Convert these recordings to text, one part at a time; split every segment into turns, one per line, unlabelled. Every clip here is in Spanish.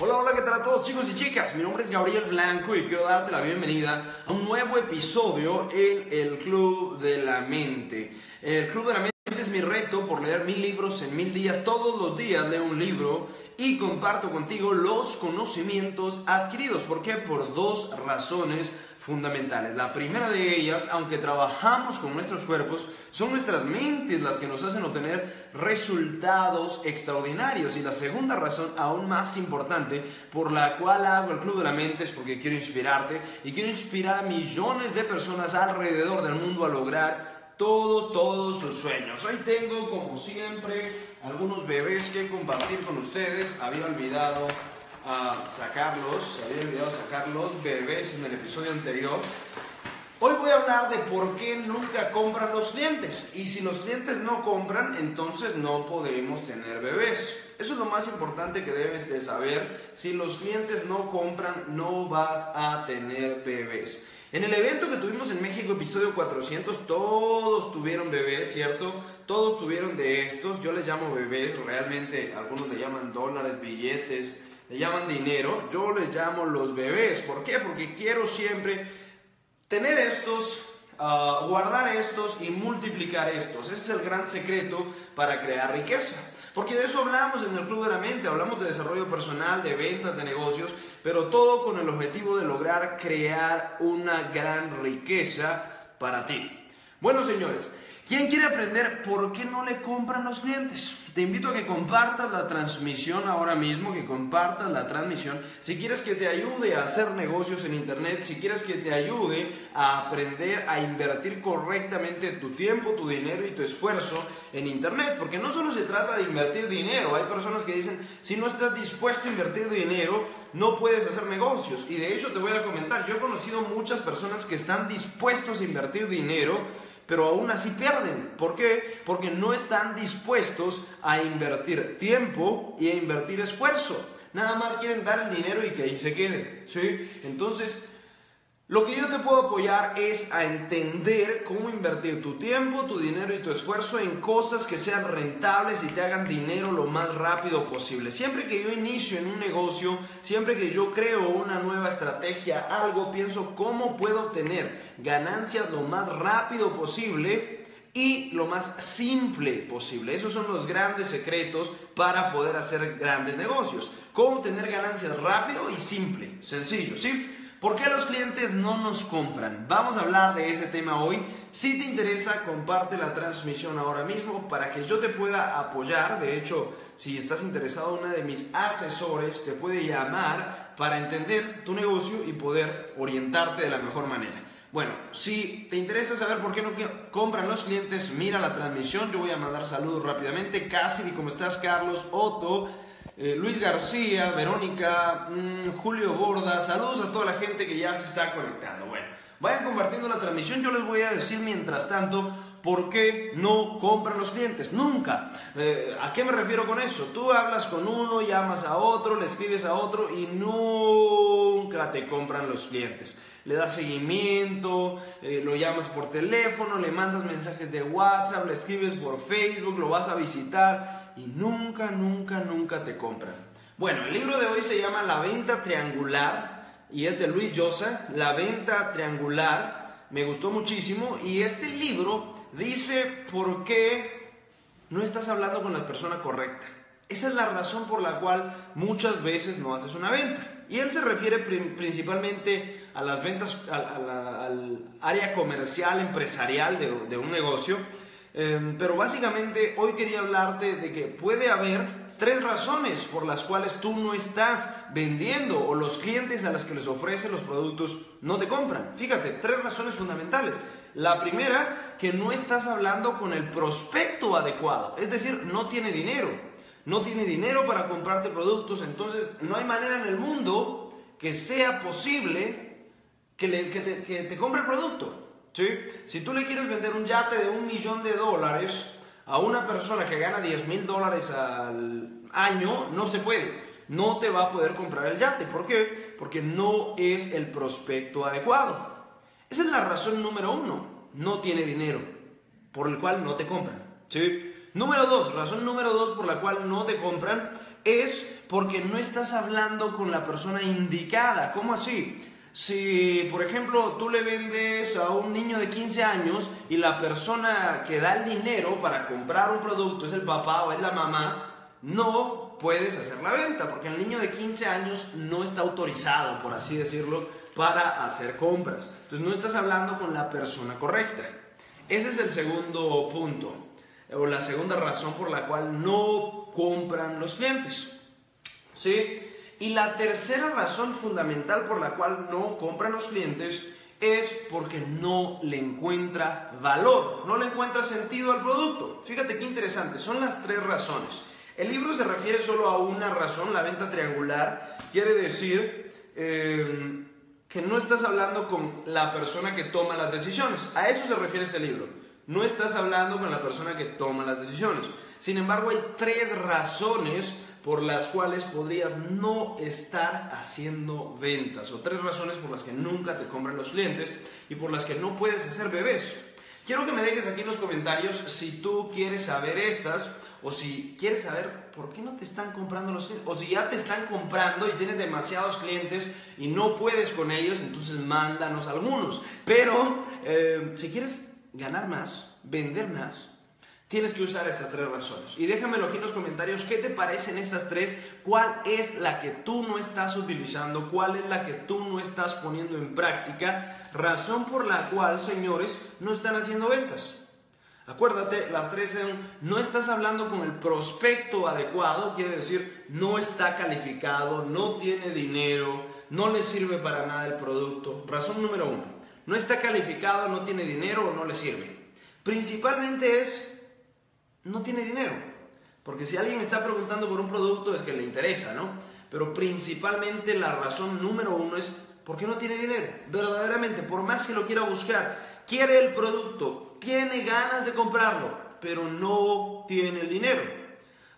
Hola, hola, ¿qué tal a todos chicos y chicas? Mi nombre es Gabriel Blanco y quiero darte la bienvenida a un nuevo episodio en el Club de la Mente. El Club de la Mente es mi reto por leer mil libros en mil días. Todos los días leo un libro y comparto contigo los conocimientos adquiridos. ¿Por qué? Por dos razones fundamentales. La primera de ellas, aunque trabajamos con nuestros cuerpos, son nuestras mentes las que nos hacen obtener resultados extraordinarios. Y la segunda razón, aún más importante, por la cual hago el Club de la Mente es porque quiero inspirarte y quiero inspirar a millones de personas alrededor del mundo a lograr todos, todos sus sueños. Hoy tengo, como siempre, algunos bebés que compartir con ustedes. Había olvidado uh, sacarlos, había olvidado sacar los bebés en el episodio anterior. Hoy voy a hablar de por qué nunca compran los clientes. Y si los clientes no compran, entonces no podemos tener bebés. Eso es lo más importante que debes de saber. Si los clientes no compran, no vas a tener bebés. En el evento que tuvimos en México, episodio 400, todos tuvieron bebés, ¿cierto? Todos tuvieron de estos. Yo les llamo bebés, realmente algunos le llaman dólares, billetes, le llaman dinero. Yo les llamo los bebés. ¿Por qué? Porque quiero siempre tener estos, uh, guardar estos y multiplicar estos. Ese es el gran secreto para crear riqueza. Porque de eso hablamos en el Club de la Mente, hablamos de desarrollo personal, de ventas, de negocios, pero todo con el objetivo de lograr crear una gran riqueza para ti. Bueno, señores, ¿quién quiere aprender por qué no le compran los clientes? Te invito a que compartas la transmisión ahora mismo, que compartas la transmisión. Si quieres que te ayude a hacer negocios en Internet, si quieres que te ayude a aprender a invertir correctamente tu tiempo, tu dinero y tu esfuerzo en Internet, porque no solo se trata de invertir dinero, hay personas que dicen, si no estás dispuesto a invertir dinero, no puedes hacer negocios. Y de hecho te voy a comentar, yo he conocido muchas personas que están dispuestos a invertir dinero, pero aún así pierden. ¿Por qué? Porque no están dispuestos a invertir tiempo y a invertir esfuerzo. Nada más quieren dar el dinero y que ahí se quede. ¿sí? Entonces, lo que yo te puedo apoyar es a entender cómo invertir tu tiempo, tu dinero y tu esfuerzo en cosas que sean rentables y te hagan dinero lo más rápido posible. Siempre que yo inicio en un negocio, siempre que yo creo una nueva estrategia, algo, pienso cómo puedo obtener ganancias lo más rápido posible y lo más simple posible. Esos son los grandes secretos para poder hacer grandes negocios. Cómo tener ganancias rápido y simple, sencillo, ¿sí? ¿Por qué los clientes no nos compran? Vamos a hablar de ese tema hoy. Si te interesa, comparte la transmisión ahora mismo para que yo te pueda apoyar. De hecho, si estás interesado, una de mis asesores te puede llamar para entender tu negocio y poder orientarte de la mejor manera. Bueno, si te interesa saber por qué no compran los clientes, mira la transmisión. Yo voy a mandar saludos rápidamente. Cassidy, ¿cómo estás? Carlos, Otto. Eh, Luis García, Verónica, mm, Julio Borda, saludos a toda la gente que ya se está conectando. Bueno, vayan compartiendo la transmisión, yo les voy a decir mientras tanto por qué no compran los clientes. Nunca. Eh, ¿A qué me refiero con eso? Tú hablas con uno, llamas a otro, le escribes a otro y nunca te compran los clientes. Le das seguimiento, eh, lo llamas por teléfono, le mandas mensajes de WhatsApp, le escribes por Facebook, lo vas a visitar y nunca, nunca, nunca te compran. Bueno, el libro de hoy se llama La venta triangular y es de Luis Llosa, La venta triangular. Me gustó muchísimo y este libro dice por qué no estás hablando con la persona correcta. Esa es la razón por la cual muchas veces no haces una venta. Y él se refiere principalmente a las ventas, al, área comercial, empresarial de, de un negocio Em, pero básicamente hoy quería hablarte de que puede haber tres razones por las cuales tú no estás vendiendo o los clientes a los que les ofreces los productos no te compran. Fíjate, tres razones fundamentales. La primera, que no estás hablando con el prospecto adecuado, es decir, no tiene dinero. No tiene dinero para comprarte productos, entonces no hay manera en el mundo que sea posible que te compre el producto. Si tú le quieres vender un yate de un millón de dólares a una persona que gana 10 mil dólares al año, no se puede. No te va a poder comprar el yate. ¿Por qué? Porque no es el prospecto adecuado. Esa es la razón número uno. No tiene dinero, por el cual no te compran. ¿sí? Número dos, razón número dos por la cual no te compran es porque no estás hablando con la persona indicada. ¿Cómo así? Si, por ejemplo, tú le vendes a un niño de 15 años y la persona que da el dinero para comprar un producto es el papá o es la mamá, no puedes hacer la venta, porque el niño de 15 años no está autorizado, por así decirlo, para hacer compras. Entonces no estás hablando con la persona correcta. Ese es el segundo punto, o la segunda razón por la cual no compran los clientes. ¿Sí? Y la tercera razón fundamental por la cual no compran los clientes es porque no le encuentra valor, no le encuentra sentido al producto. Fíjate qué interesante, son las tres razones. El libro se refiere solo a una razón, la venta triangular, quiere decir eh, que no estás hablando con la persona que toma las decisiones. A eso se refiere este libro. No estás hablando con la persona que toma las decisiones. Sin embargo, hay tres razones por las cuales podrías no estar haciendo ventas o tres razones por las que nunca te compran los clientes y por las que no puedes hacer bebés. Quiero que me dejes aquí en los comentarios si tú quieres saber estas o si quieres saber por qué no te están comprando los clientes, o si ya te están comprando y tienes demasiados clientes y no puedes con ellos, entonces mándanos algunos. Pero eh, si quieres ganar más, vender más, tienes que usar estas tres razones. Y déjamelo aquí en los comentarios, ¿qué te parecen estas tres? ¿Cuál es la que tú no estás utilizando? ¿Cuál es la que tú no estás poniendo en práctica? Razón por la cual, señores, no están haciendo ventas. Acuérdate, las tres son, no estás hablando con el prospecto adecuado, quiere decir, no está calificado, no tiene dinero, no le sirve para nada el producto. Razón número uno, no está calificado, no tiene dinero o no le sirve. Principalmente es, no tiene dinero. Porque si alguien está preguntando por un producto es que le interesa, ¿no? Pero principalmente la razón número uno es, ¿por qué no tiene dinero? Verdaderamente, por más que lo quiera buscar, quiere el producto, tiene ganas de comprarlo, pero no tiene el dinero.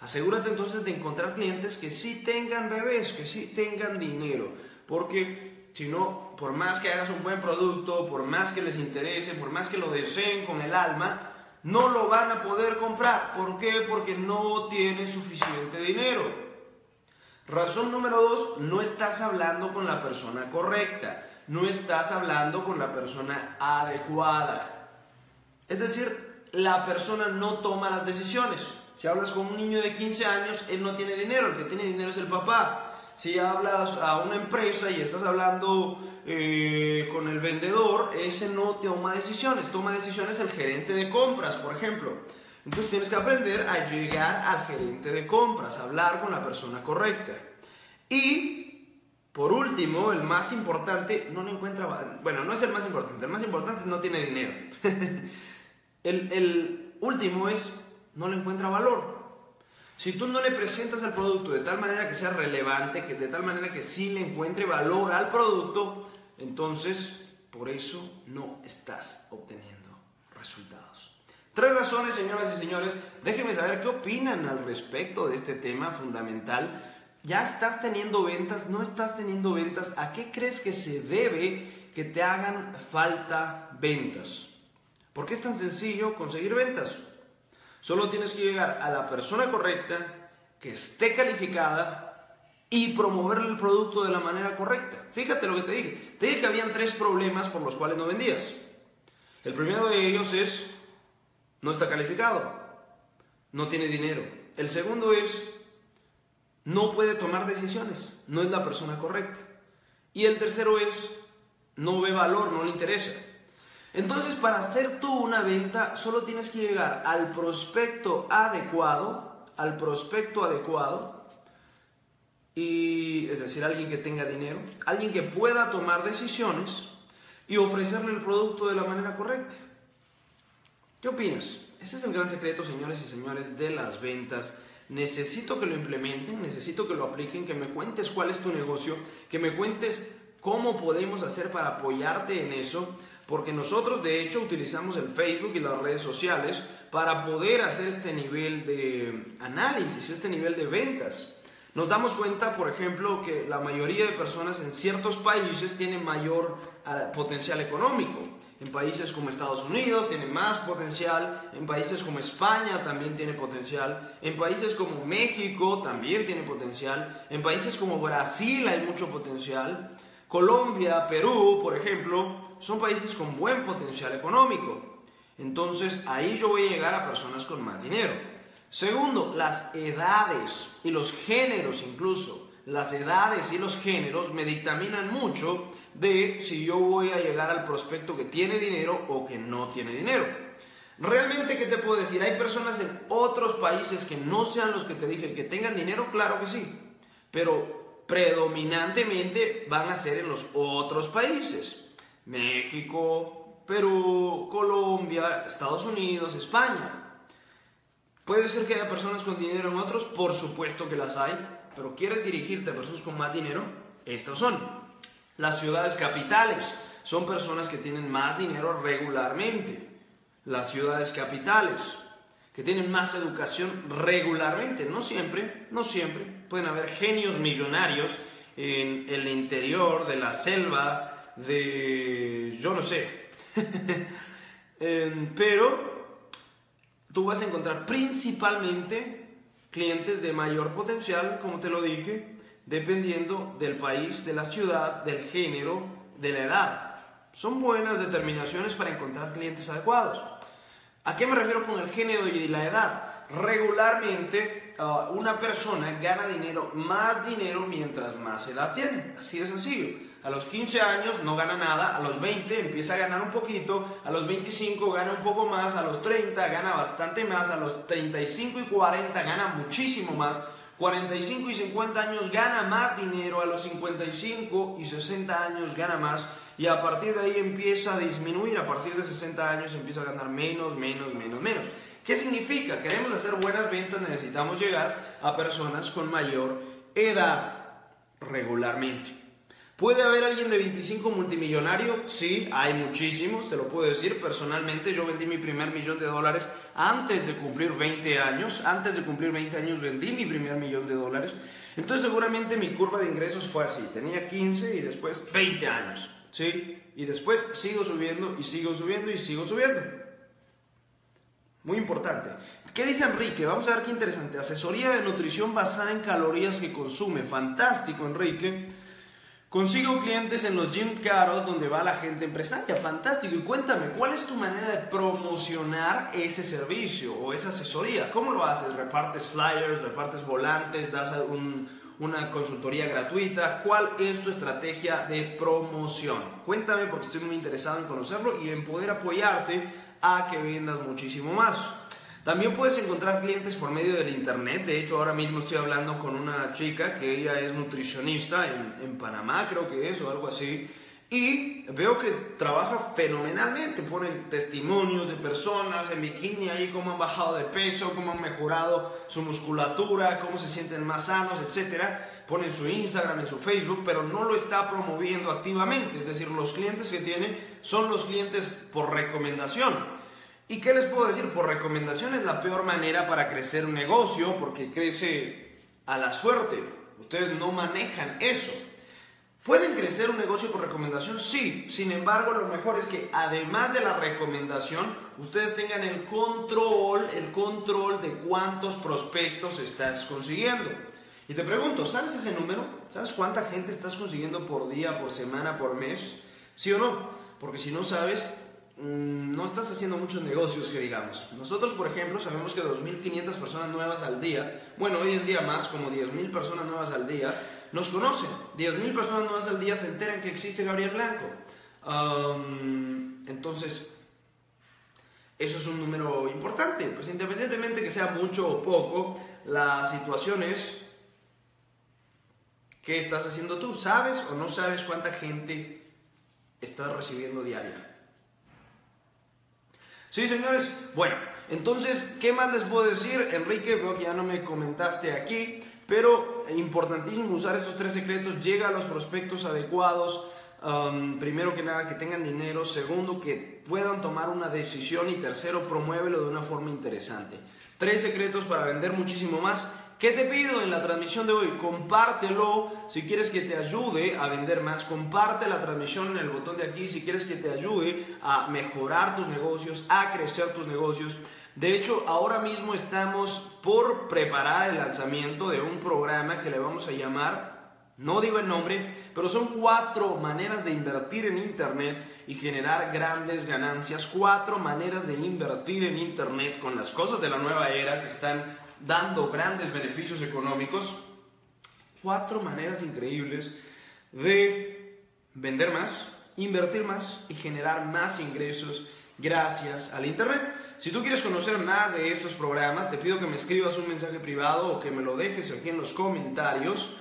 Asegúrate entonces de encontrar clientes que sí tengan bebés, que sí tengan dinero, porque si no, por más que hagas un buen producto, por más que les interese, por más que lo deseen con el alma, no lo van a poder comprar. ¿Por qué? Porque no tienen suficiente dinero. Razón número dos, no estás hablando con la persona correcta, no estás hablando con la persona adecuada. Es decir, la persona no toma las decisiones. Si hablas con un niño de 15 años, él no tiene dinero, el que tiene dinero es el papá. Si hablas a una empresa y estás hablando eh, con el vendedor, ese no toma decisiones, toma decisiones el gerente de compras, por ejemplo. Entonces tienes que aprender a llegar al gerente de compras, a hablar con la persona correcta. Y por último, el más importante, no lo encuentra, bueno, no es el más importante, el más importante no tiene dinero. El, último es, no le encuentra valor. Si tú no le presentas el producto de tal manera que sea relevante, que de tal manera que sí le encuentre valor al producto, entonces por eso no estás obteniendo resultados. Tres razones, señoras y señores. Déjenme saber qué opinan al respecto de este tema fundamental. ¿Ya estás teniendo ventas? ¿No estás teniendo ventas? ¿A qué crees que se debe que te hagan falta ventas? ¿Por qué es tan sencillo conseguir ventas? Solo tienes que llegar a la persona correcta, que esté calificada y promover el producto de la manera correcta. Fíjate lo que te dije. Te dije que habían tres problemas por los cuales no vendías. El primero de ellos es, no está calificado, no tiene dinero. El segundo es, no puede tomar decisiones, no es la persona correcta. Y el tercero es, no ve valor, no le interesa. Entonces, para hacer tú una venta, solo tienes que llegar al prospecto adecuado, al prospecto adecuado, y es decir, alguien que tenga dinero, alguien que pueda tomar decisiones y ofrecerle el producto de la manera correcta. ¿Qué opinas? Ese es el gran secreto, señores y señores, de las ventas. Necesito que lo implementen, necesito que lo apliquen, que me cuentes cuál es tu negocio, que me cuentes cómo podemos hacer para apoyarte en eso porque nosotros de hecho utilizamos el Facebook y las redes sociales para poder hacer este nivel de análisis, este nivel de ventas. Nos damos cuenta, por ejemplo, que la mayoría de personas en ciertos países tienen mayor ah, potencial económico. En países como Estados Unidos tiene más potencial, en países como España también tiene potencial, en países como México también tiene potencial, en países como Brasil hay mucho potencial, Colombia, Perú, por ejemplo, son países con buen potencial económico. Entonces ahí yo voy a llegar a personas con más dinero. Segundo, las edades y los géneros incluso las edades y los géneros me dictaminan mucho de si yo voy a llegar al prospecto que tiene dinero o que no tiene dinero. Realmente, ¿qué te puedo decir? ¿Hay personas en otros países que no sean los que te dije que tengan dinero? Claro que sí. Pero predominantemente van a ser en los otros países. México, Perú, Colombia, Estados Unidos, España. ¿Puede ser que haya personas con dinero en otros? Por supuesto que las hay pero quieres dirigirte a personas con más dinero, estas son las ciudades capitales. Son personas que tienen más dinero regularmente. Las ciudades capitales, que tienen más educación regularmente. No siempre, no siempre. Pueden haber genios millonarios en el interior de la selva, de... yo no sé. pero tú vas a encontrar principalmente clientes de mayor potencial, como te lo dije, dependiendo del país, de la ciudad, del género, de la edad. Son buenas determinaciones para encontrar clientes adecuados. ¿A qué me refiero con el género y la edad? Regularmente uh, una persona gana dinero, más dinero mientras más edad tiene. Así de sencillo a los 15 años no gana nada, a los 20 empieza a ganar un poquito, a los 25 gana un poco más, a los 30 gana bastante más, a los 35 y 40 gana muchísimo más, 45 y 50 años gana más dinero, a los 55 y 60 años gana más y a partir de ahí empieza a disminuir, a partir de 60 años empieza a ganar menos, menos, menos, menos. ¿Qué significa? Queremos hacer buenas ventas, necesitamos llegar a personas con mayor edad regularmente. ¿Puede haber alguien de 25 multimillonario? Sí, hay muchísimos, te lo puedo decir. Personalmente yo vendí mi primer millón de dólares antes de cumplir 20 años. Antes de cumplir 20 años vendí mi primer millón de dólares. Entonces seguramente mi curva de ingresos fue así. Tenía 15 y después 20 años. ¿Sí? Y después sigo subiendo y sigo subiendo y sigo subiendo. Muy importante. ¿Qué dice Enrique? Vamos a ver qué interesante. Asesoría de nutrición basada en calorías que consume. Fantástico, Enrique. Consigo clientes en los gym caros donde va la gente empresaria. Fantástico. Y cuéntame, ¿cuál es tu manera de promocionar ese servicio o esa asesoría? ¿Cómo lo haces? ¿Repartes flyers, repartes volantes, das una consultoría gratuita? ¿Cuál es tu estrategia de promoción? Cuéntame porque estoy muy interesado en conocerlo y en poder apoyarte a que vendas muchísimo más. También puedes encontrar clientes por medio del internet. De hecho, ahora mismo estoy hablando con una chica que ella es nutricionista en, en Panamá, creo que es, o algo así. Y veo que trabaja fenomenalmente, pone testimonios de personas en bikini ahí, cómo han bajado de peso, cómo han mejorado su musculatura, cómo se sienten más sanos, etc. Pone en su Instagram, en su Facebook, pero no lo está promoviendo activamente. Es decir, los clientes que tiene son los clientes por recomendación. ¿Y qué les puedo decir? Por recomendación es la peor manera para crecer un negocio porque crece a la suerte. Ustedes no manejan eso. ¿Pueden crecer un negocio por recomendación? Sí. Sin embargo, lo mejor es que además de la recomendación, ustedes tengan el control, el control de cuántos prospectos estás consiguiendo. Y te pregunto, ¿sabes ese número? ¿Sabes cuánta gente estás consiguiendo por día, por semana, por mes? ¿Sí o no? Porque si no sabes, Mm, no estás haciendo muchos negocios que digamos. Nosotros, por ejemplo, sabemos que 2.500 personas nuevas al día, bueno, hoy en día más, como 10.000 personas nuevas al día, nos conocen. 10.000 personas nuevas al día se enteran que existe Gabriel Blanco. entonces, eso es un número importante. Pues independientemente que sea mucho o poco, la situación es qué estás haciendo tú. ¿Sabes o no sabes cuánta gente estás recibiendo diaria? Sí, señores. Bueno, entonces, ¿qué más les puedo decir? Enrique, veo que ya no me comentaste aquí, pero importantísimo usar estos tres secretos. Llega a los prospectos adecuados. Um, primero que nada, que tengan dinero. Segundo, que puedan tomar una decisión. Y tercero, promuévelo de una forma interesante. Tres secretos para vender muchísimo más ¿Qué te pido en la transmisión de hoy? Compártelo si quieres que te ayude a vender más. Comparte la transmisión en el botón de aquí si quieres que te ayude a mejorar tus negocios, a crecer tus negocios. De hecho, ahora mismo estamos por preparar el lanzamiento de un programa que le vamos a llamar, no digo el nombre, pero son cuatro maneras de invertir en Internet y generar grandes ganancias. Cuatro maneras de invertir en Internet con las cosas de la nueva era que están dando grandes beneficios económicos, cuatro maneras increíbles de vender más, invertir más y generar más ingresos gracias al Internet. Si tú quieres conocer más de estos programas, te pido que me escribas un mensaje privado o que me lo dejes aquí en los comentarios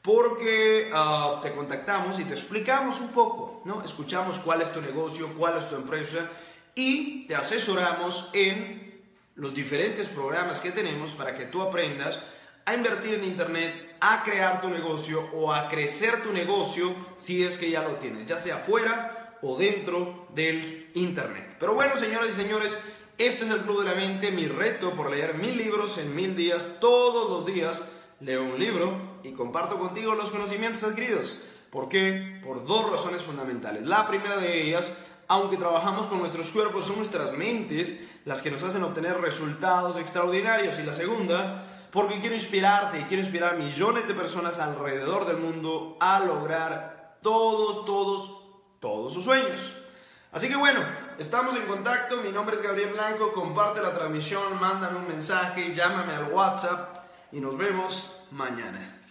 porque ah, te contactamos y te explicamos un poco, ¿no? Escuchamos cuál es tu negocio, cuál es tu empresa y te asesoramos en los diferentes programas que tenemos para que tú aprendas a invertir en Internet, a crear tu negocio o a crecer tu negocio si es que ya lo tienes, ya sea fuera o dentro del Internet. Pero bueno, señoras y señores, esto es el Club de la Mente, mi reto por leer mil libros en mil días, todos los días leo un libro y comparto contigo los conocimientos adquiridos. ¿Por qué? Por dos razones fundamentales. La primera de ellas, aunque trabajamos con nuestros cuerpos, son nuestras mentes las que nos hacen obtener resultados extraordinarios. Y la segunda, porque quiero inspirarte y quiero inspirar a millones de personas alrededor del mundo a lograr todos, todos, todos sus sueños. Así que bueno, estamos en contacto. Mi nombre es Gabriel Blanco. Comparte la transmisión, mándame un mensaje, llámame al WhatsApp y nos vemos mañana.